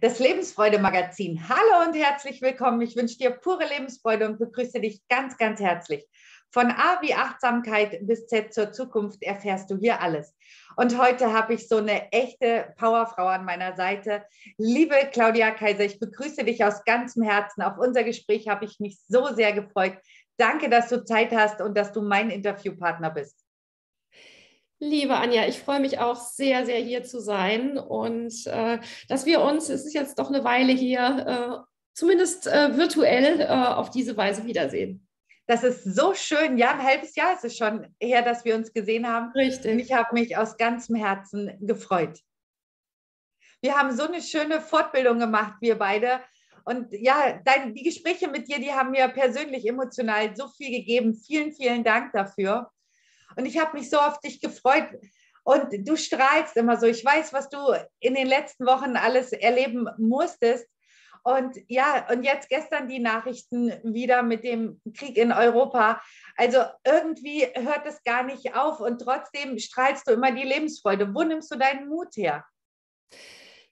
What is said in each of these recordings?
Das Lebensfreude-Magazin. Hallo und herzlich willkommen. Ich wünsche dir pure Lebensfreude und begrüße dich ganz, ganz herzlich. Von A wie Achtsamkeit bis Z zur Zukunft erfährst du hier alles. Und heute habe ich so eine echte Powerfrau an meiner Seite. Liebe Claudia Kaiser, ich begrüße dich aus ganzem Herzen. Auf unser Gespräch habe ich mich so sehr gefreut. Danke, dass du Zeit hast und dass du mein Interviewpartner bist. Liebe Anja, ich freue mich auch sehr, sehr hier zu sein und äh, dass wir uns, es ist jetzt doch eine Weile hier, äh, zumindest äh, virtuell äh, auf diese Weise wiedersehen. Das ist so schön. Ja, ein halbes Jahr ist es schon her, dass wir uns gesehen haben. Richtig. Und ich habe mich aus ganzem Herzen gefreut. Wir haben so eine schöne Fortbildung gemacht, wir beide. Und ja, dein, die Gespräche mit dir, die haben mir persönlich emotional so viel gegeben. Vielen, vielen Dank dafür. Und ich habe mich so auf dich gefreut. Und du strahlst immer so. Ich weiß, was du in den letzten Wochen alles erleben musstest. Und ja, und jetzt gestern die Nachrichten wieder mit dem Krieg in Europa. Also irgendwie hört es gar nicht auf und trotzdem strahlst du immer die Lebensfreude. Wo nimmst du deinen Mut her?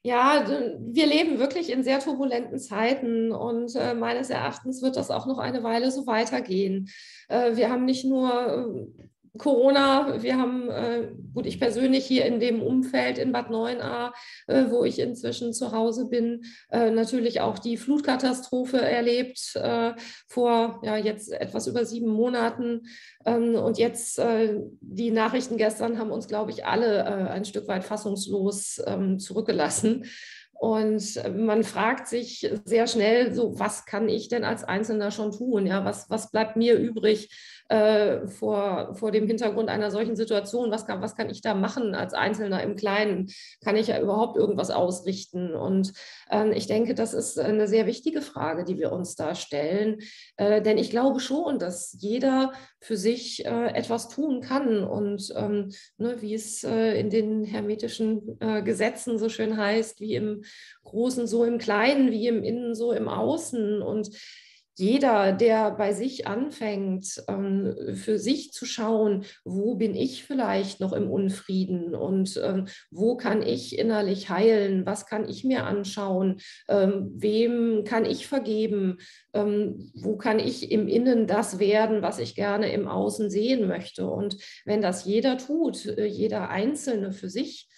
Ja, wir leben wirklich in sehr turbulenten Zeiten und äh, meines Erachtens wird das auch noch eine Weile so weitergehen. Äh, wir haben nicht nur äh, Corona, wir haben, äh, gut, ich persönlich hier in dem Umfeld in Bad 9a, äh, wo ich inzwischen zu Hause bin, äh, natürlich auch die Flutkatastrophe erlebt äh, vor ja, jetzt etwas über sieben Monaten. Ähm, und jetzt äh, die Nachrichten gestern haben uns, glaube ich, alle äh, ein Stück weit fassungslos ähm, zurückgelassen. Und man fragt sich sehr schnell, so was kann ich denn als Einzelner schon tun? Ja, was, was bleibt mir übrig? äh, vor, vor dem Hintergrund einer solchen Situation, was kann, was kann ich da machen als Einzelner im Kleinen? Kann ich ja überhaupt irgendwas ausrichten? Und äh, ich denke, das ist eine sehr wichtige Frage, die wir uns da stellen. Äh, denn ich glaube schon, dass jeder für sich äh, etwas tun kann. Und ähm, ne, wie es äh, in den hermetischen äh, Gesetzen so schön heißt, wie im Großen so im Kleinen, wie im Innen so im Außen. Und jeder, der bei sich anfängt, ähm, für sich zu schauen, wo bin ich vielleicht noch im Unfrieden und ähm, wo kann ich innerlich heilen, was kann ich mir anschauen, ähm, wem kann ich vergeben, wo kann ich im Innen das werden, was ich gerne im Außen sehen möchte. Und wenn das jeder tut, äh, jeder Einzelne für sich,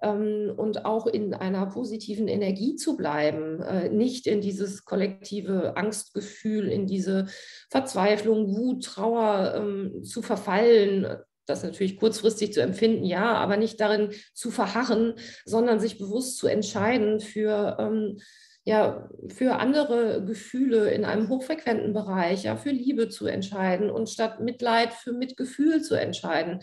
und auch in einer positiven Energie zu bleiben, äh, nicht in dieses kollektive Angstgefühl, in diese Verzweiflung, Wut, Trauer ähm, zu verfallen, das natürlich kurzfristig zu empfinden, ja, aber nicht darin zu verharren, sondern sich bewusst zu entscheiden für ähm, ja, für andere Gefühle in einem hochfrequenten Bereich, ja, für Liebe zu entscheiden und statt Mitleid für Mitgefühl zu entscheiden.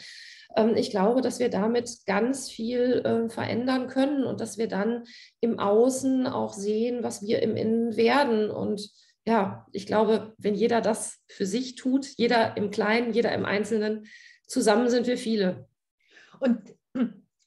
Ähm, ich glaube, dass wir damit ganz viel äh, verändern können und dass wir dann im Außen auch sehen, was wir im Innen werden. Und ja, ich glaube, wenn jeder das für sich tut, jeder im Kleinen, jeder im Einzelnen, zusammen sind wir viele. Und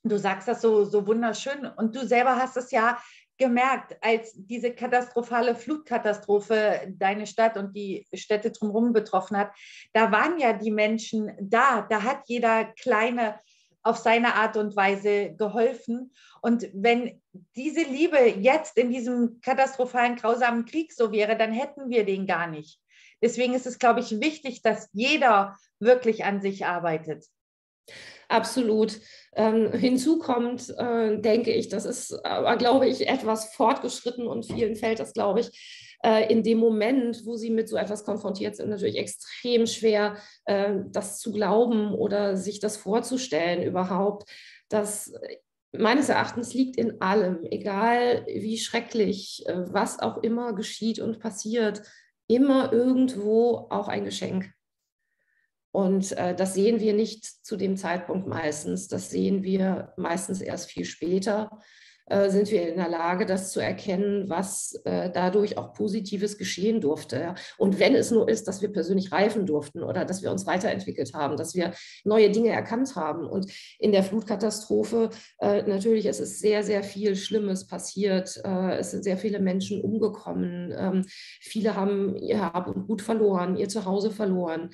du sagst das so, so wunderschön. Und du selber hast es ja gemerkt, als diese katastrophale Flutkatastrophe deine Stadt und die Städte drumherum betroffen hat, da waren ja die Menschen da, da hat jeder Kleine auf seine Art und Weise geholfen. Und wenn diese Liebe jetzt in diesem katastrophalen, grausamen Krieg so wäre, dann hätten wir den gar nicht. Deswegen ist es, glaube ich, wichtig, dass jeder wirklich an sich arbeitet. Absolut. Ähm, hinzu kommt, äh, denke ich, das ist aber, glaube ich, etwas fortgeschritten und vielen fällt das, glaube ich, äh, in dem Moment, wo sie mit so etwas konfrontiert sind, natürlich extrem schwer, äh, das zu glauben oder sich das vorzustellen überhaupt. Das meines Erachtens liegt in allem, egal wie schrecklich, äh, was auch immer geschieht und passiert, immer irgendwo auch ein Geschenk. Und äh, das sehen wir nicht zu dem Zeitpunkt meistens. Das sehen wir meistens erst viel später. Äh, sind wir in der Lage, das zu erkennen, was äh, dadurch auch Positives geschehen durfte. Und wenn es nur ist, dass wir persönlich reifen durften oder dass wir uns weiterentwickelt haben, dass wir neue Dinge erkannt haben. Und in der Flutkatastrophe äh, natürlich, es ist sehr, sehr viel Schlimmes passiert. Äh, es sind sehr viele Menschen umgekommen. Ähm, viele haben ihr Hab und Gut verloren, ihr Zuhause verloren.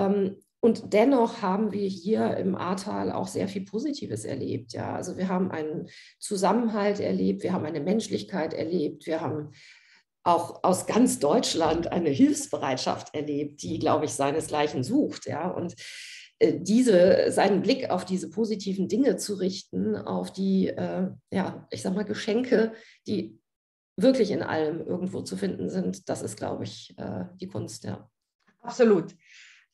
Ähm, und dennoch haben wir hier im Ahrtal auch sehr viel Positives erlebt. Ja, also wir haben einen Zusammenhalt erlebt, wir haben eine Menschlichkeit erlebt, wir haben auch aus ganz Deutschland eine Hilfsbereitschaft erlebt, die, glaube ich, seinesgleichen sucht. Ja, und äh, diese, seinen Blick auf diese positiven Dinge zu richten, auf die, äh, ja, ich sag mal, Geschenke, die wirklich in allem irgendwo zu finden sind, das ist, glaube ich, äh, die Kunst, ja. Absolut.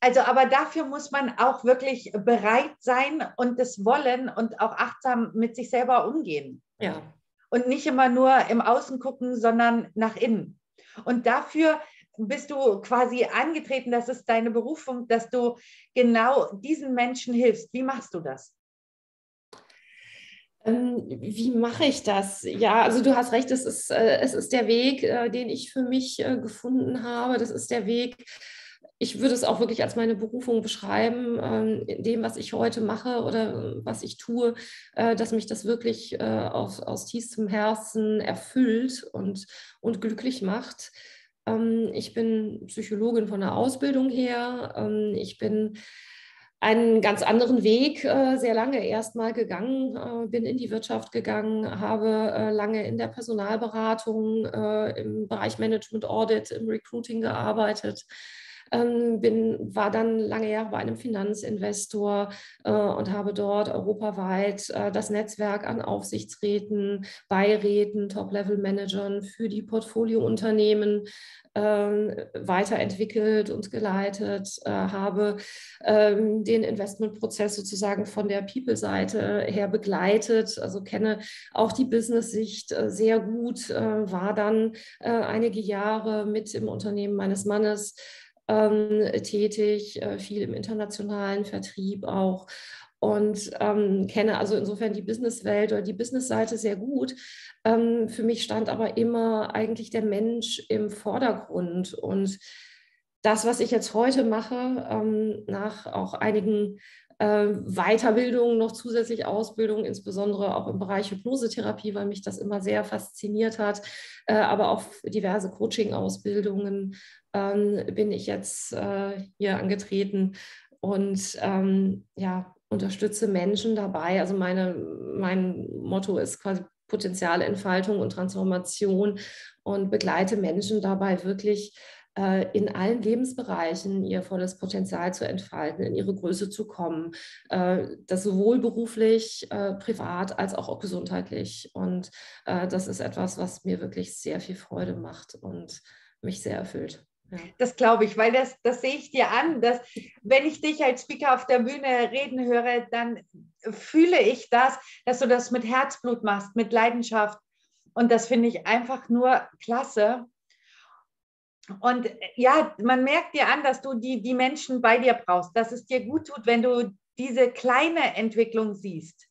Also, aber dafür muss man auch wirklich bereit sein und das wollen und auch achtsam mit sich selber umgehen. Ja. Und nicht immer nur im Außen gucken, sondern nach innen. Und dafür bist du quasi angetreten, das ist deine Berufung, dass du genau diesen Menschen hilfst. Wie machst du das? Ähm, wie mache ich das? Ja, also du hast recht, es ist, äh, es ist der Weg, äh, den ich für mich äh, gefunden habe. Das ist der Weg, ich würde es auch wirklich als meine Berufung beschreiben, ähm, in dem, was ich heute mache oder was ich tue, äh, dass mich das wirklich äh, aus, aus tiefstem Herzen erfüllt und, und glücklich macht. Ähm, ich bin Psychologin von der Ausbildung her. Ähm, ich bin einen ganz anderen Weg äh, sehr lange erstmal gegangen, äh, bin in die Wirtschaft gegangen, habe äh, lange in der Personalberatung äh, im Bereich Management Audit, im Recruiting gearbeitet ähm, bin, war dann lange Jahre bei einem Finanzinvestor äh, und habe dort europaweit äh, das Netzwerk an Aufsichtsräten, Beiräten, Top-Level-Managern für die Portfoliounternehmen ähm, weiterentwickelt und geleitet, äh, habe ähm, den Investmentprozess sozusagen von der People-Seite her begleitet, also kenne auch die Business-Sicht äh, sehr gut, äh, war dann einige Jahre mit im Unternehmen meines Mannes tätig, äh, viel im internationalen Vertrieb auch und ähm, kenne also insofern die Businesswelt oder die Businessseite sehr gut. Ähm, für mich stand aber immer eigentlich der Mensch im Vordergrund und das, was ich jetzt heute mache, ähm, nach auch einigen äh, Weiterbildungen, noch zusätzlich Ausbildung, insbesondere auch im Bereich Hypnosetherapie, weil mich das immer sehr fasziniert hat, äh, aber auch diverse Coaching-Ausbildungen ähm, bin ich jetzt äh, hier angetreten und ähm, ja, unterstütze Menschen dabei. Also meine, mein Motto ist quasi Potenzialentfaltung und Transformation und begleite Menschen dabei wirklich äh, in allen Lebensbereichen ihr volles Potenzial zu entfalten, in ihre Größe zu kommen. Äh, das sowohl beruflich, äh, privat als auch gesundheitlich. Und das ist etwas, was mir wirklich sehr viel Freude macht und mich sehr erfüllt. Das glaube ich, weil das, das sehe ich dir an, dass wenn ich dich als Speaker auf der Bühne reden höre, dann fühle ich das, dass du das mit Herzblut machst, mit Leidenschaft. Und das finde ich einfach nur klasse. Und ja, man merkt dir an, dass du die, die Menschen bei dir brauchst, dass es dir gut tut, wenn du diese kleine Entwicklung siehst.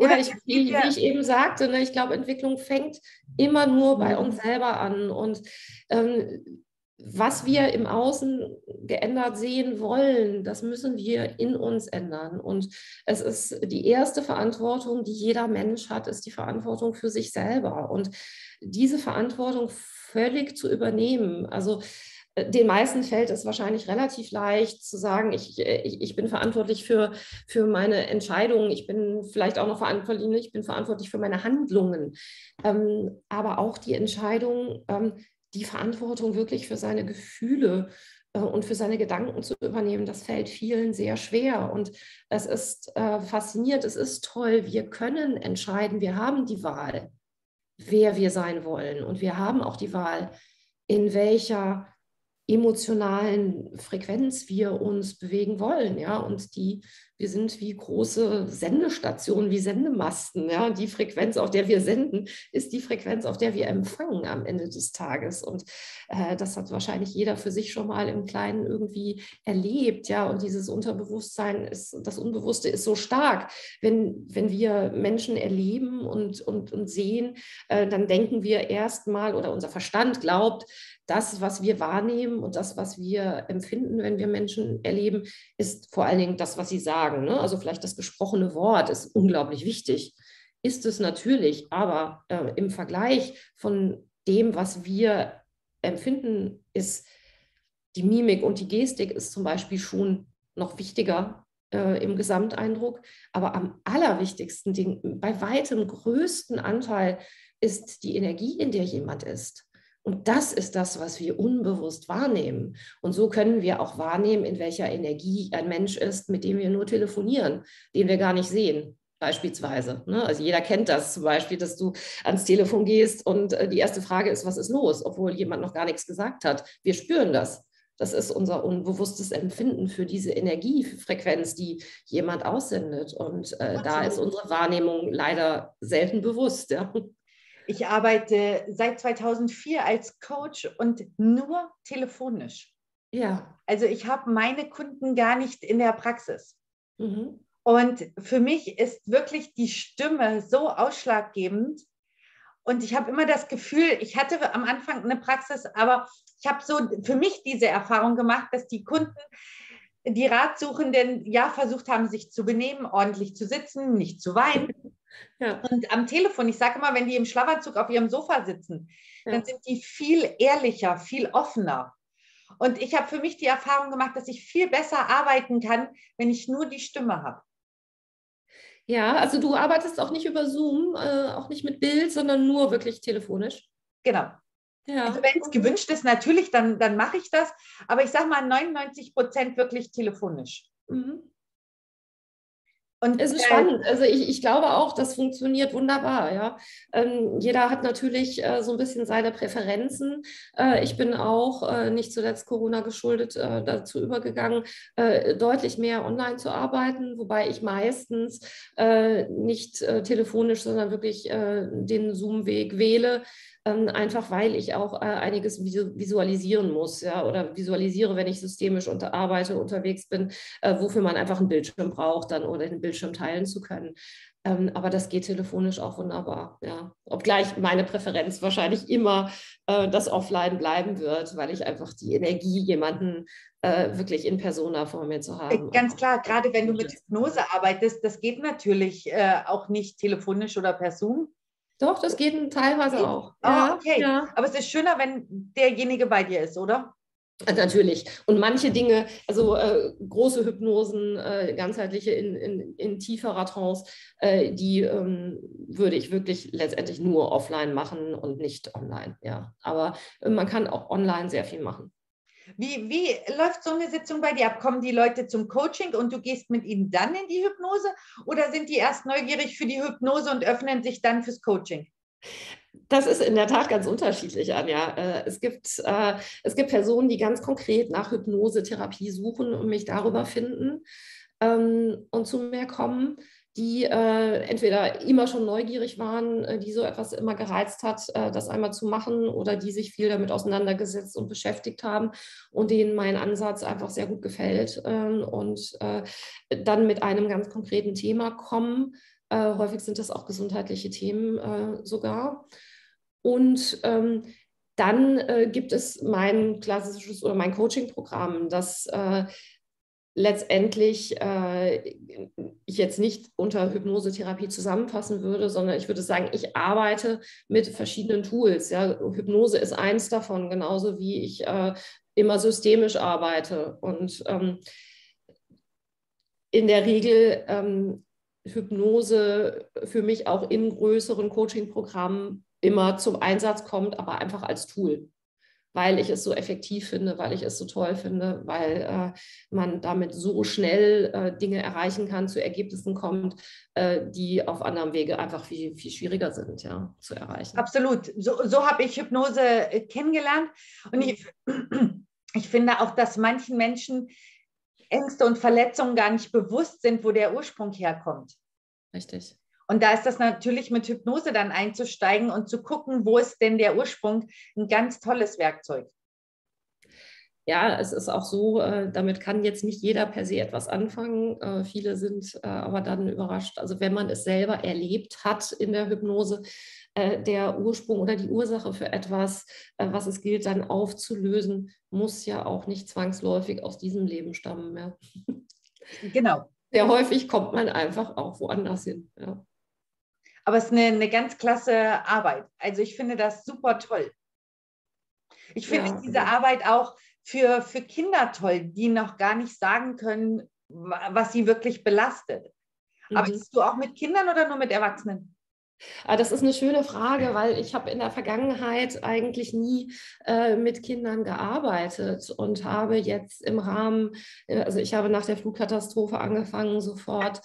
Oder ich, wie, wie, ich eben sagte, ne, ich glaube, Entwicklung fängt immer nur bei uns selber an. Und ähm, was wir im Außen geändert sehen wollen, das müssen wir in uns ändern. Und es ist die erste Verantwortung, die jeder Mensch hat, ist die Verantwortung für sich selber. Und diese Verantwortung völlig zu übernehmen. Also den meisten fällt es wahrscheinlich relativ leicht zu sagen, ich, ich, ich bin verantwortlich für, für meine Entscheidungen, ich bin vielleicht auch noch verantwortlich, ich bin verantwortlich für meine Handlungen, ähm, aber auch die Entscheidung, ähm, die Verantwortung wirklich für seine Gefühle äh, und für seine Gedanken zu übernehmen, das fällt vielen sehr schwer. Und es ist äh, faszinierend, es ist toll, wir können entscheiden, wir haben die Wahl, wer wir sein wollen. Und wir haben auch die Wahl, in welcher emotionalen Frequenz wir uns bewegen wollen, ja, und die wir sind wie große Sendestationen, wie Sendemasten. Ja? Die Frequenz, auf der wir senden, ist die Frequenz, auf der wir empfangen am Ende des Tages. Und äh, das hat wahrscheinlich jeder für sich schon mal im Kleinen irgendwie erlebt. Ja? Und dieses Unterbewusstsein ist, das Unbewusste ist so stark. Wenn, wenn wir Menschen erleben und, und, und sehen, äh, dann denken wir erstmal oder unser Verstand glaubt, das, was wir wahrnehmen und das, was wir empfinden, wenn wir Menschen erleben, ist vor allen Dingen das, was sie sagen. Ne? Also vielleicht das gesprochene Wort ist unglaublich wichtig. Ist es natürlich, aber äh, im Vergleich von dem, was wir empfinden, ist die Mimik und die Gestik ist zum Beispiel schon noch wichtiger äh, im Gesamteindruck. Aber am allerwichtigsten Ding, bei weitem größten Anteil ist die Energie, in der jemand ist. Und das ist das, was wir unbewusst wahrnehmen. Und so können wir auch wahrnehmen, in welcher Energie ein Mensch ist, mit dem wir nur telefonieren, den wir gar nicht sehen beispielsweise. Ne? Also jeder kennt das zum Beispiel, dass du ans Telefon gehst und äh, die erste Frage ist, was ist los, obwohl jemand noch gar nichts gesagt hat. Wir spüren das. Das ist unser unbewusstes Empfinden für diese Energiefrequenz, die jemand aussendet. Und äh, da ist unsere Wahrnehmung leider selten bewusst. Ja. Ich arbeite seit 2004 als Coach und nur telefonisch. Ja. Also ich habe meine Kunden gar nicht in der Praxis. Mhm. Und für mich ist wirklich die Stimme so ausschlaggebend. Und ich habe immer das Gefühl, ich hatte am Anfang eine Praxis, aber ich habe so für mich diese Erfahrung gemacht, dass die Kunden, die Ratsuchenden, ja versucht haben, sich zu benehmen, ordentlich zu sitzen, nicht zu weinen. Ja. Und am Telefon, ich sage immer, wenn die im Schlafanzug auf ihrem Sofa sitzen, ja. dann sind die viel ehrlicher, viel offener. Und ich habe für mich die Erfahrung gemacht, dass ich viel besser arbeiten kann, wenn ich nur die Stimme habe. Ja, also du arbeitest auch nicht über Zoom, äh, auch nicht mit Bild, sondern nur wirklich telefonisch. Genau. Ja. Also wenn es gewünscht ist, natürlich, dann, dann mache ich das. Aber ich sage mal 99 Prozent wirklich telefonisch. Mhm. Und es ist äh, spannend. Also ich, ich glaube auch, das funktioniert wunderbar. Ja, ähm, jeder hat natürlich äh, so ein bisschen seine Präferenzen. Äh, ich bin auch äh, nicht zuletzt Corona geschuldet äh, dazu übergegangen, äh, deutlich mehr online zu arbeiten, wobei ich meistens nicht telefonisch, sondern wirklich den Zoom-Weg wähle einfach weil ich auch äh, einiges visualisieren muss, ja, oder visualisiere, wenn ich systemisch unter, arbeite, unterwegs bin, äh, wofür man einfach einen Bildschirm braucht, dann oder den Bildschirm teilen zu können. Ähm, aber das geht telefonisch auch wunderbar, ja. Obgleich meine Präferenz wahrscheinlich immer äh, das Offline bleiben wird, weil ich einfach die Energie, jemanden äh, wirklich in Persona vor mir zu haben. Äh, ganz klar, gerade wenn du mit Hypnose arbeitest, das geht natürlich äh, auch nicht telefonisch oder per Zoom. Doch, das geht teilweise auch. Oh, ja, okay. Ja. Aber es ist schöner, wenn derjenige bei dir ist, oder? Natürlich. Und manche Dinge, also äh, große Hypnosen, äh, ganzheitliche in, in, in, tieferer Trance, äh, die ähm, würde ich wirklich letztendlich nur offline machen und nicht online. Ja. Aber äh, man kann auch online sehr viel machen. Wie, wie läuft so eine Sitzung bei dir ab? Kommen die Leute zum Coaching und du gehst mit ihnen dann in die Hypnose oder sind die erst neugierig für die Hypnose und öffnen sich dann fürs Coaching? Das ist in der Tat ganz unterschiedlich, Anja. Äh, es gibt, äh, es gibt Personen, die ganz konkret nach Hypnosetherapie suchen und mich darüber finden ähm, und zu mir kommen die äh, entweder immer schon neugierig waren, äh, die so etwas immer gereizt hat, äh, das einmal zu machen oder die sich viel damit auseinandergesetzt und beschäftigt haben und denen mein Ansatz einfach sehr gut gefällt ähm, und äh, dann mit einem ganz konkreten Thema kommen. Äh, häufig sind das auch gesundheitliche Themen äh, sogar. Und ähm, dann gibt es mein klassisches oder mein Coaching-Programm, das letztendlich äh, ich jetzt nicht unter Hypnosetherapie zusammenfassen würde, sondern ich würde sagen, ich arbeite mit verschiedenen Tools. Ja. Hypnose ist eins davon, genauso wie ich äh, immer systemisch arbeite. Und ähm, in der Regel ähm, Hypnose für mich auch in größeren Coaching-Programmen immer zum Einsatz kommt, aber einfach als Tool weil ich es so effektiv finde, weil ich es so toll finde, weil äh, man damit so schnell äh, Dinge erreichen kann, zu Ergebnissen kommt, äh, die auf anderem Wege einfach viel, viel schwieriger sind, ja, zu erreichen. Absolut. So, so habe ich Hypnose äh, kennengelernt. Und ich, ich finde auch, dass manchen Menschen Ängste und Verletzungen gar nicht bewusst sind, wo der Ursprung herkommt. Richtig. Und da ist das natürlich mit Hypnose dann einzusteigen und zu gucken, wo ist denn der Ursprung, ein ganz tolles Werkzeug. Ja, es ist auch so, äh, damit kann jetzt nicht jeder per se etwas anfangen. Äh, viele sind äh, aber dann überrascht. Also wenn man es selber erlebt hat in der Hypnose, der Ursprung oder die Ursache für etwas, was es gilt dann aufzulösen, muss ja auch nicht zwangsläufig aus diesem Leben stammen. Ja. Genau. Sehr häufig kommt man einfach auch woanders hin. Ja. Aber es ist eine, eine ganz klasse Arbeit. Also ich finde das super toll. Ich finde ja, diese. Arbeit auch für, für Kinder toll, die noch gar nicht sagen können, was sie wirklich belastet. Mhm. Arbeitest du auch mit Kindern oder nur mit Erwachsenen? Ah, das ist eine schöne Frage, weil ich habe in der Vergangenheit eigentlich nie äh, mit Kindern gearbeitet und habe jetzt im Rahmen, äh, also ich habe nach der Flugkatastrophe angefangen, sofort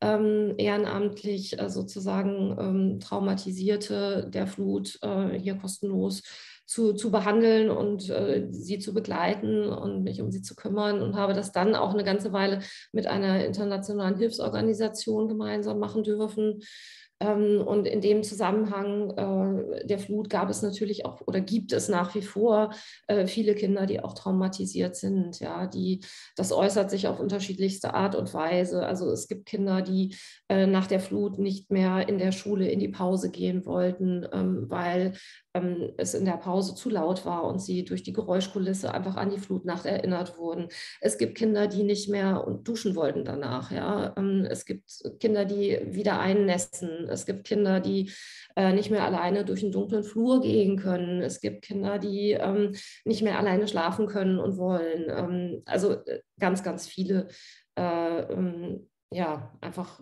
ähm, ehrenamtlich äh, sozusagen ähm, Traumatisierte der Flut äh, hier kostenlos zu, zu behandeln und äh, sie zu begleiten und mich um sie zu kümmern und habe das dann auch eine ganze Weile mit einer internationalen Hilfsorganisation gemeinsam machen dürfen. Ähm, und in dem Zusammenhang äh, der Flut gab es natürlich auch oder gibt es nach wie vor äh, viele Kinder, die auch traumatisiert sind. Ja, die, das äußert sich auf unterschiedlichste Art und Weise. Also es gibt Kinder, die äh, nach der Flut nicht mehr in der Schule in die Pause gehen wollten, ähm, weil ähm, es in der Pause zu laut war und sie durch die Geräuschkulisse einfach an die Flutnacht erinnert wurden. Es gibt Kinder, die nicht mehr duschen wollten danach. Ja? Ähm, es gibt Kinder, die wieder einnässen. Es gibt Kinder, die äh, nicht mehr alleine durch einen dunklen Flur gehen können. Es gibt Kinder, die ähm, nicht mehr alleine schlafen können und wollen. Ähm, also äh, ganz, ganz viele, äh, ähm, ja, einfach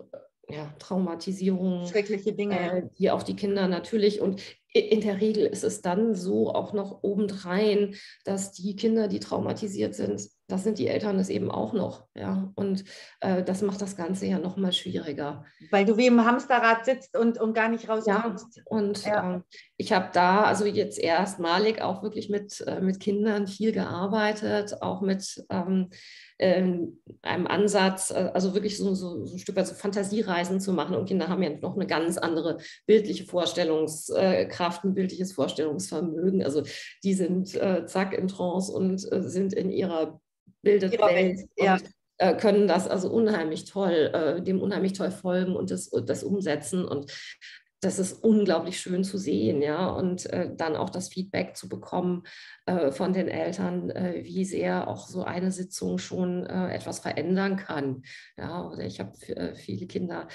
ja, Traumatisierungen. Schreckliche Dinge. Äh, die auch die Kinder natürlich und in der Regel ist es dann so auch noch obendrein, dass die Kinder, die traumatisiert sind, das sind die Eltern es eben auch noch. Ja? Und äh, das macht das Ganze ja noch mal schwieriger. Weil du wie im Hamsterrad sitzt und, und gar nicht rauskommst. Ja, und ja. Äh, ich habe da also jetzt erstmalig auch wirklich mit, äh, mit Kindern viel gearbeitet, auch mit ähm, ähm, einem Ansatz, äh, also wirklich so, so, so, ein Stück weit so Fantasiereisen zu machen. Und Kinder haben ja noch eine ganz andere bildliche Vorstellungskraft, ein bildliches Vorstellungsvermögen. Also die sind äh, zack in Trance und äh, sind in ihrer Bildwelt. Welt, ja. Und, äh, können das also unheimlich toll, äh, dem unheimlich toll folgen und das, das umsetzen. Und das ist unglaublich schön zu sehen, ja, und äh, dann auch das Feedback zu bekommen äh, von den Eltern, äh, wie sehr auch so eine Sitzung schon etwas verändern kann. Ja, oder ich habe viele Kinder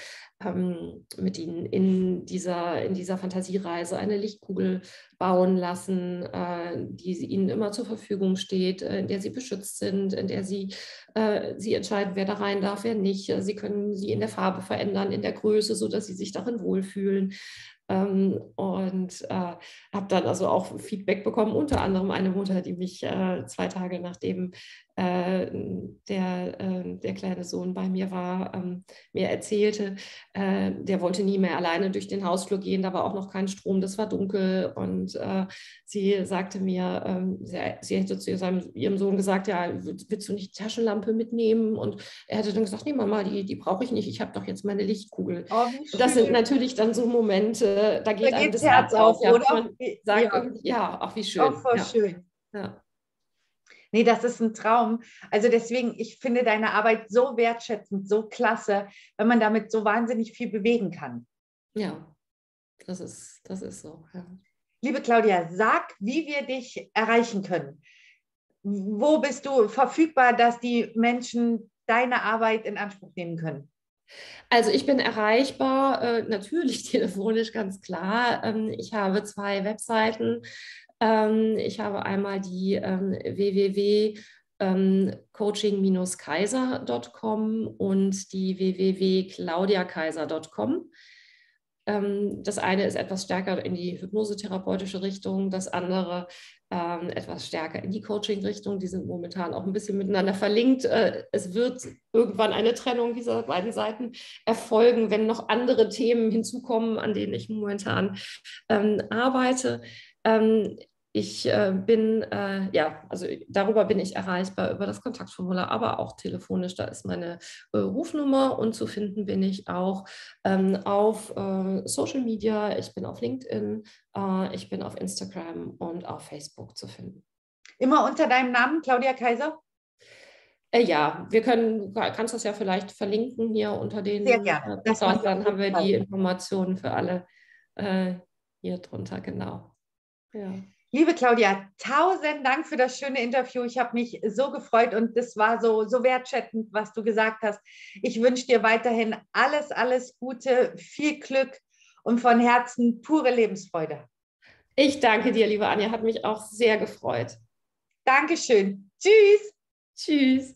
ähm, mit ihnen in dieser, in dieser Fantasiereise eine Lichtkugel bauen lassen, äh, die ihnen immer zur Verfügung steht, in der sie beschützt sind, in der sie, sie entscheiden, wer da rein darf, wer nicht. Sie können sie in der Farbe verändern, in der Größe, sodass sie sich darin wohlfühlen. Ähm, und äh, habe dann also auch Feedback bekommen, unter anderem eine Mutter, die mich äh, zwei Tage nachdem äh, der, äh, der kleine Sohn bei mir war, ähm, mir erzählte, äh, der wollte nie mehr alleine durch den Hausflur gehen, da war auch noch kein Strom, das war dunkel und äh, sie sagte mir, ähm, sie, sie, hätte zu seinem, ihrem Sohn gesagt, ja, willst du nicht die Taschenlampe mitnehmen? Und er hätte dann gesagt, nee Mama, die, die brauche ich nicht, ich habe doch jetzt meine Lichtkugel. Oh, das sind natürlich dann so Momente, da geht da einem das Herz auf, auf ja, oder? Sagt, ja. ja, ach wie schön. Auch voll ja. schön. Ja. Nee, das ist ein Traum. Also deswegen, ich finde deine Arbeit so wertschätzend, so klasse, wenn man damit so wahnsinnig viel bewegen kann. Ja, das ist, das ist so. Ja. Liebe Claudia, sag, wie wir dich erreichen können. Wo bist du verfügbar, dass die Menschen deine Arbeit in Anspruch nehmen können? Also ich bin erreichbar, äh, natürlich telefonisch, ganz klar. Ähm, ich habe zwei Webseiten. Ähm, ich habe einmal die ähm, www coaching-kaiser.com und die www.claudiakaiser.com. Ähm, das eine ist etwas stärker in die hypnosetherapeutische Richtung, das andere ähm, etwas stärker in die Coaching-Richtung. Die sind momentan auch ein bisschen miteinander verlinkt. Äh, es wird irgendwann eine Trennung dieser beiden Seiten erfolgen, wenn noch andere Themen hinzukommen, an denen ich momentan ähm, arbeite. Ähm, ich äh, bin, äh, ja, also darüber bin ich erreichbar, über das Kontaktformular, aber auch telefonisch. Da ist meine äh, Rufnummer und zu finden bin ich auch ähm, auf äh, Social Media. Ich bin auf LinkedIn, äh, ich bin auf Instagram und auf Facebook zu finden. Immer unter deinem Namen, Claudia Kaiser? Äh, ja, wir können, kannst das ja vielleicht verlinken hier unter den. Sehr gerne. Das dann haben wir die Informationen für alle hier drunter, genau. Ja. Liebe Claudia, tausend Dank für das schöne Interview. Ich habe mich so gefreut und das war so, so wertschätzend, was du gesagt hast. Ich wünsche dir weiterhin alles, alles Gute, viel Glück und von Herzen pure Lebensfreude. Ich danke dir, liebe Anja, hat mich auch sehr gefreut. Dankeschön. Tschüss. Tschüss.